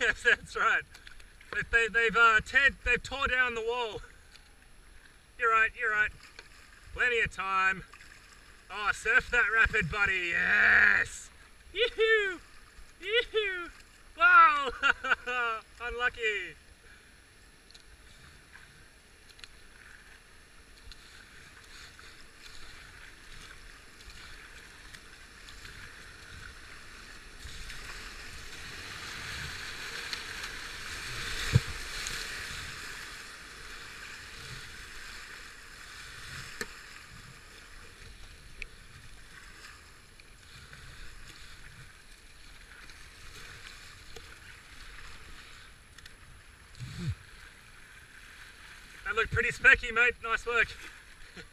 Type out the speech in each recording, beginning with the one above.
yes, that's right. They, they, they've uh, they've tore down the wall. You're right, you're right. Plenty of time. Oh, surf that rapid, buddy. Yes. Yoo-hoo. Yoo-hoo. Wow. Unlucky. That looked pretty specky, mate. Nice work.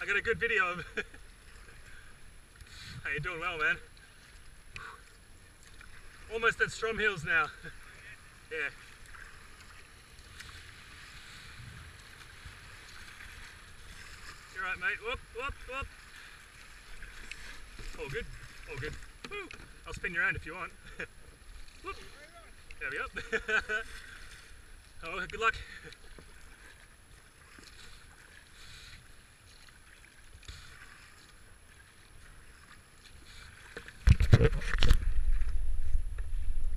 I got a good video of it. Hey, you're doing well, man. Almost at Strom Hills now. yeah. You're right, mate. Whoop, whoop, whoop. All good. All good. Woo. I'll spin you around if you want. whoop. There we go. oh, good luck. Okay.